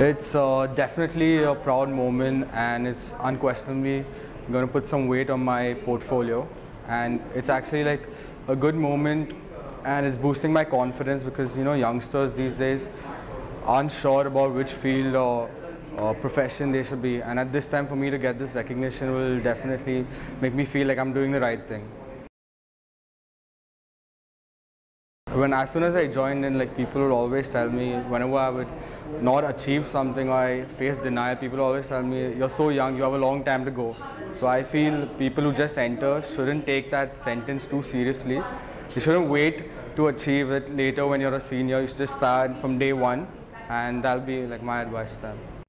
It's uh, definitely a proud moment and it's unquestionably going to put some weight on my portfolio. And it's actually like a good moment and it's boosting my confidence because, you know, youngsters these days aren't sure about which field or, or profession they should be. And at this time, for me to get this recognition will definitely make me feel like I'm doing the right thing. When as soon as I joined in, like people would always tell me whenever I would not achieve something or I face denial, people always tell me, you're so young, you have a long time to go. So I feel people who just enter shouldn't take that sentence too seriously. You shouldn't wait to achieve it later when you're a senior. You should just start from day one and that'll be like my advice to them.